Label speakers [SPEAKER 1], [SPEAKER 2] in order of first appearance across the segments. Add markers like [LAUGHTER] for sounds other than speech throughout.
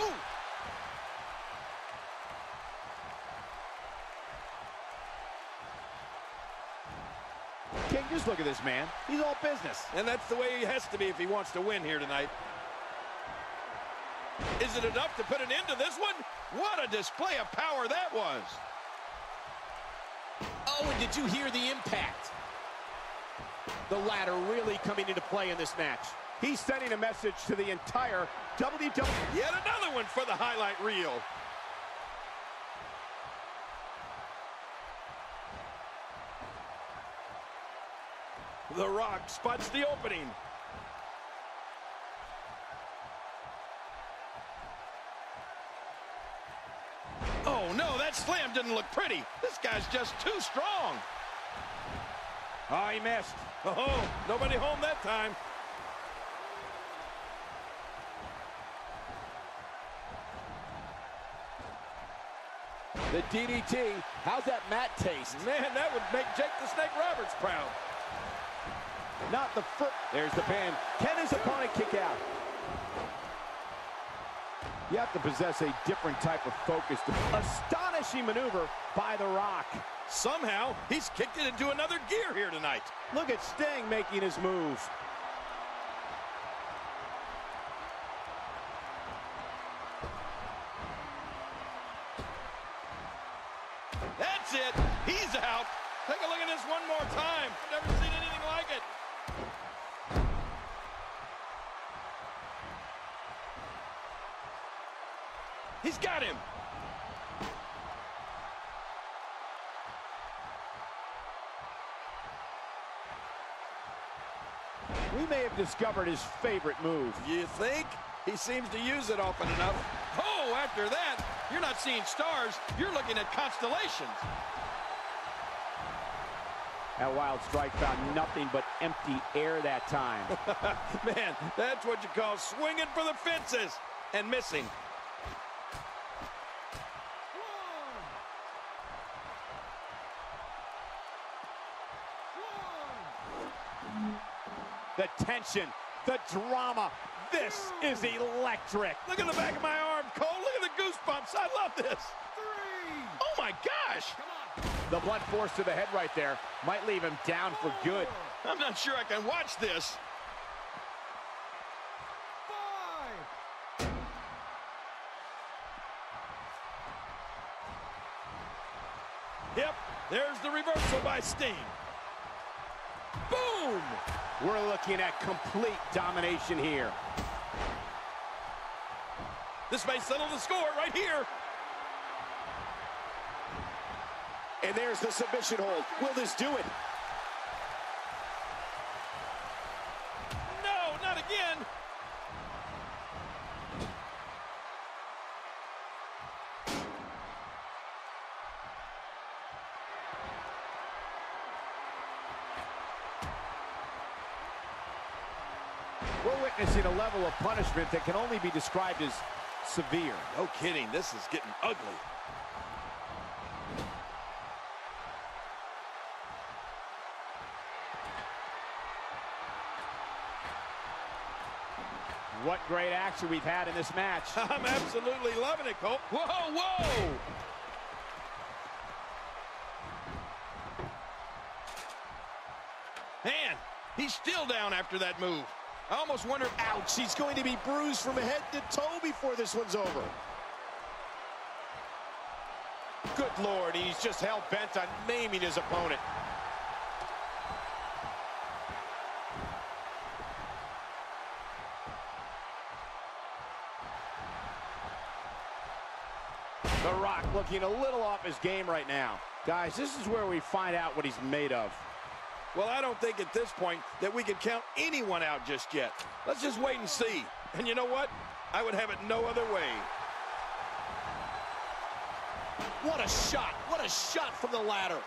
[SPEAKER 1] Ooh.
[SPEAKER 2] King, just look at this man. He's all business.
[SPEAKER 1] And that's the way he has to be if he wants to win here tonight. Is it enough to put an end to this one? What a display of power that was.
[SPEAKER 3] Oh, and did you hear the impact? The ladder really coming into play in this match.
[SPEAKER 2] He's sending a message to the entire WWE.
[SPEAKER 1] Yet another one for the highlight reel. The Rock spots the opening. Oh, no, that slam didn't look pretty. This guy's just too strong.
[SPEAKER 2] Oh, he missed.
[SPEAKER 1] Oh, nobody home that time.
[SPEAKER 3] The DDT. How's that mat taste?
[SPEAKER 1] Man, that would make Jake the Snake Roberts proud.
[SPEAKER 2] Not the first. There's the pin. Can his opponent kick out? You have to possess a different type of focus. Astonishing maneuver by The Rock.
[SPEAKER 1] Somehow, he's kicked it into another gear here tonight.
[SPEAKER 2] Look at Sting making his move.
[SPEAKER 1] That's it. He's out. Take a look at this one more time. Never seen anything like it. He's got him.
[SPEAKER 2] We may have discovered his favorite move.
[SPEAKER 1] You think? He seems to use it often enough. Oh, after that, you're not seeing stars. You're looking at constellations.
[SPEAKER 2] That wild strike found nothing but empty air that time. [LAUGHS]
[SPEAKER 1] Man, that's what you call swinging for the fences and missing.
[SPEAKER 2] the tension, the drama. This is electric.
[SPEAKER 1] Look at the back of my arm, Cole. Look at the. I love this. Oh, my gosh.
[SPEAKER 2] The blunt force to the head right there might leave him down for good.
[SPEAKER 1] I'm not sure I can watch this. Yep, there's the reversal by Sting. Boom!
[SPEAKER 2] We're looking at complete domination here.
[SPEAKER 1] This may settle the score right here.
[SPEAKER 3] And there's the submission hold. Will this do it?
[SPEAKER 1] No, not again.
[SPEAKER 2] We're witnessing a level of punishment that can only be described as severe.
[SPEAKER 1] No kidding, this is getting ugly.
[SPEAKER 2] What great action we've had in this match. [LAUGHS]
[SPEAKER 1] I'm absolutely loving it, Cole. Whoa, whoa! Man, he's still down after that move. I almost wonder,
[SPEAKER 3] Ouch, he's going to be bruised from head to toe before this one's over. Good Lord, he's just hell-bent on maiming his opponent.
[SPEAKER 2] The Rock looking a little off his game right now. Guys, this is where we find out what he's made of.
[SPEAKER 1] Well, I don't think at this point that we can count anyone out just yet. Let's just wait and see. And you know what? I would have it no other way.
[SPEAKER 3] What a shot. What a shot from the ladder.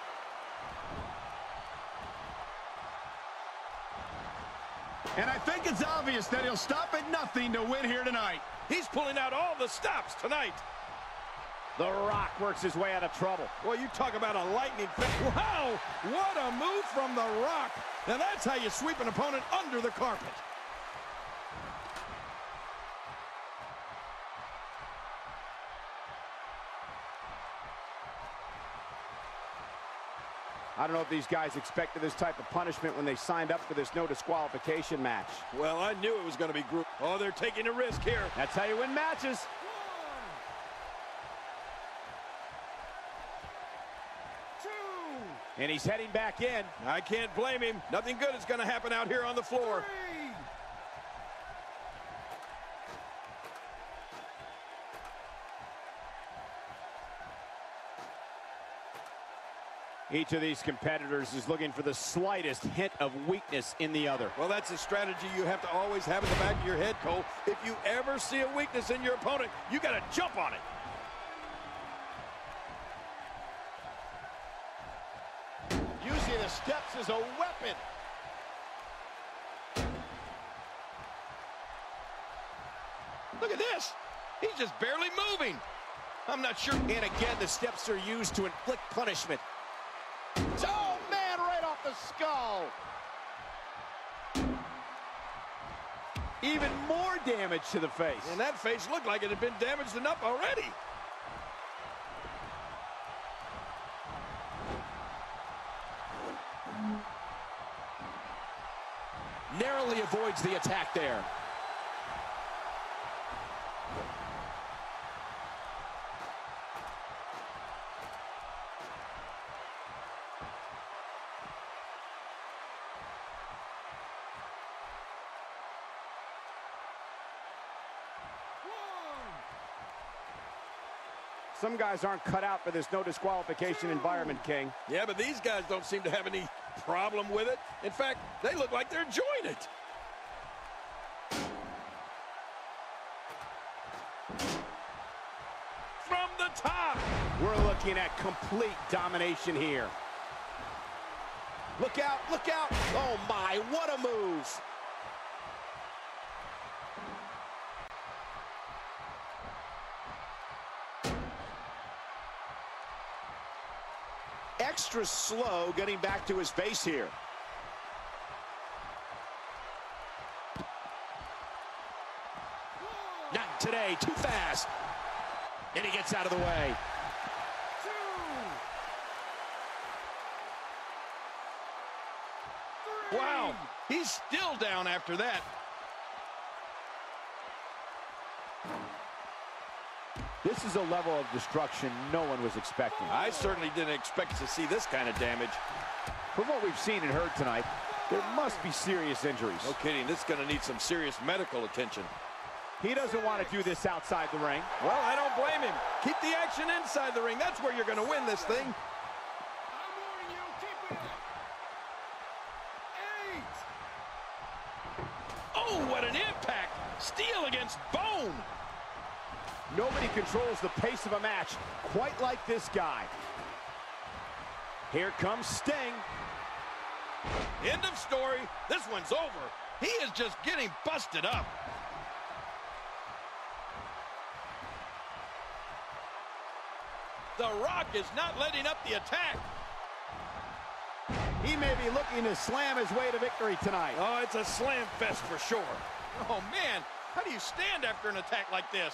[SPEAKER 4] And I think it's obvious that he'll stop at nothing to win here tonight.
[SPEAKER 1] He's pulling out all the stops tonight.
[SPEAKER 2] The Rock works his way out of trouble.
[SPEAKER 1] Well, you talk about a lightning fast. Wow, what a move from The Rock. Now that's how you sweep an opponent under the carpet.
[SPEAKER 2] I don't know if these guys expected this type of punishment when they signed up for this no disqualification match.
[SPEAKER 1] Well, I knew it was going to be group. Oh, they're taking a risk here.
[SPEAKER 2] That's how you win matches. And he's heading back in.
[SPEAKER 1] I can't blame him. Nothing good is going to happen out here on the floor.
[SPEAKER 2] Each of these competitors is looking for the slightest hint of weakness in the other.
[SPEAKER 1] Well, that's a strategy you have to always have in the back of your head, Cole. If you ever see a weakness in your opponent, you got to jump on it.
[SPEAKER 3] Steps is a weapon.
[SPEAKER 1] Look at this. He's just barely moving. I'm not sure.
[SPEAKER 3] And again, the steps are used to inflict punishment. Oh, man, right off the skull.
[SPEAKER 2] Even more damage to the face.
[SPEAKER 1] And that face looked like it had been damaged enough already.
[SPEAKER 3] Narrowly avoids the attack there.
[SPEAKER 2] Some guys aren't cut out for this no disqualification environment, King.
[SPEAKER 1] Yeah, but these guys don't seem to have any problem with it. In fact, they look like they're enjoying it. From the top.
[SPEAKER 2] We're looking at complete domination here.
[SPEAKER 3] Look out, look out. Oh, my, what a move. Extra slow getting back to his base here. Not today, too fast. And he gets out of the way.
[SPEAKER 1] Wow, he's still down after that.
[SPEAKER 2] This is a level of destruction no one was expecting.
[SPEAKER 1] I certainly didn't expect to see this kind of damage.
[SPEAKER 2] From what we've seen and heard tonight, there must be serious injuries.
[SPEAKER 1] No kidding, this is going to need some serious medical attention.
[SPEAKER 2] He doesn't want to do this outside the ring.
[SPEAKER 1] Well, I don't blame him. Keep the action inside the ring. That's where you're going to win this thing. Oh, what an impact. Steel against bone.
[SPEAKER 2] Nobody controls the pace of a match quite like this guy. Here comes Sting.
[SPEAKER 1] End of story. This one's over. He is just getting busted up. The Rock is not letting up the attack.
[SPEAKER 2] He may be looking to slam his way to victory tonight.
[SPEAKER 1] Oh, it's a slam fest for sure. Oh, man. How do you stand after an attack like this?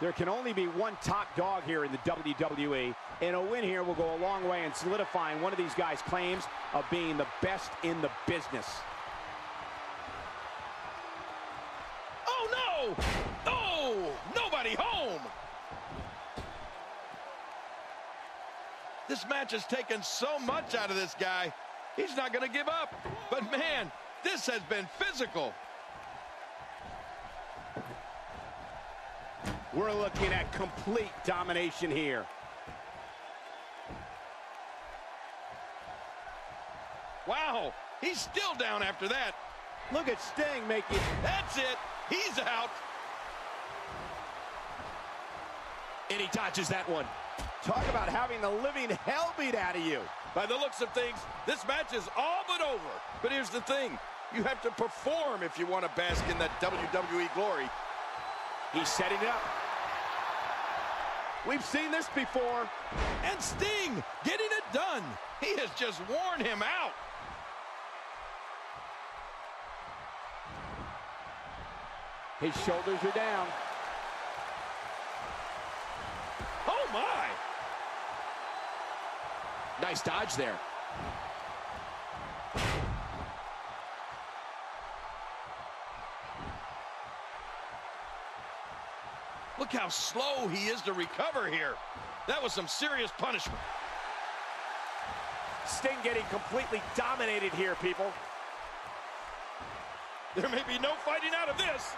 [SPEAKER 2] There can only be one top dog here in the WWE, and a win here will go a long way in solidifying one of these guys' claims of being the best in the business.
[SPEAKER 1] Oh, no! Oh, nobody home! This match has taken so much out of this guy. He's not going to give up. But, man, this has been physical.
[SPEAKER 2] We're looking at complete domination here.
[SPEAKER 1] Wow, he's still down after that.
[SPEAKER 2] Look at Sting making...
[SPEAKER 1] That's it. He's out.
[SPEAKER 3] And he dodges that one.
[SPEAKER 2] Talk about having the living hell beat out of you.
[SPEAKER 1] By the looks of things, this match is all but over. But here's the thing. You have to perform if you want to bask in that WWE glory.
[SPEAKER 2] He's setting it up. We've seen this before.
[SPEAKER 1] And Sting getting it done. He has just worn him out.
[SPEAKER 2] His shoulders are down.
[SPEAKER 1] Oh, my.
[SPEAKER 3] Nice dodge there.
[SPEAKER 1] Look how slow he is to recover here. That was some serious punishment.
[SPEAKER 2] Sting getting completely dominated here, people.
[SPEAKER 1] There may be no fighting out of this.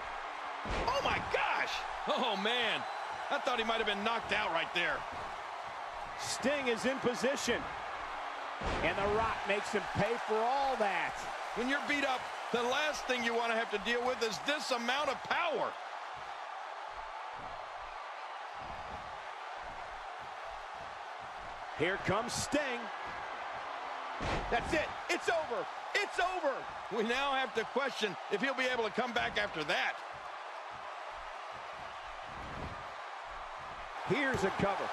[SPEAKER 1] Oh, my gosh. Oh, man. I thought he might have been knocked out right there.
[SPEAKER 2] Sting is in position. And The Rock makes him pay for all that.
[SPEAKER 1] When you're beat up, the last thing you want to have to deal with is this amount of power.
[SPEAKER 2] Here comes Sting. That's it. It's over. It's over.
[SPEAKER 1] We now have to question if he'll be able to come back after that.
[SPEAKER 2] Here's a cover.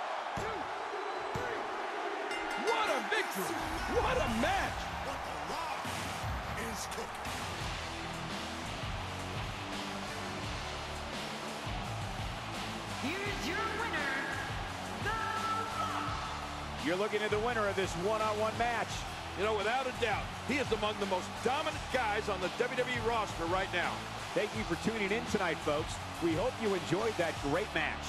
[SPEAKER 1] What a victory. What a match.
[SPEAKER 2] You're looking at the winner of this one-on-one -on -one match.
[SPEAKER 1] You know, without a doubt, he is among the most dominant guys on the WWE roster right now.
[SPEAKER 2] Thank you for tuning in tonight, folks. We hope you enjoyed that great match.